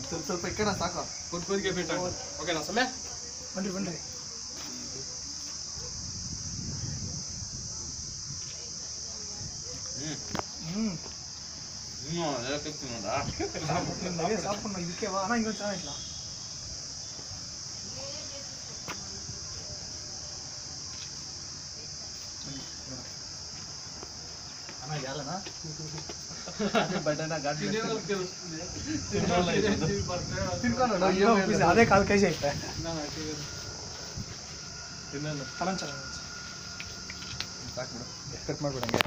ಸ್ವಲ್ಪ ಸ್ವಲ್ಪ ಇಕ್ಕಣ ಸಾಕು. ಕುದ್ ಕುದ್ಗೆ ಬಿಟ್ಟು ಓಕೆನಾ ಸಮಯ ಬನ್ರಿ ಬನ್ರಿ. ಹ್ಮ್. ಹ್ಞೂ ನೋಡಾ. ಸಾಕು ಇದಕ್ಕೆ ಅಣ್ಣ ಇನ್ನೊಂದು ಚೆನ್ನಾಗಿಲ್ಲ ಅದೇ ಕಾಲು ಕೈ ಐತೆ ಕಟ್ ಮಾಡ್ಬಿಡಂಗೆ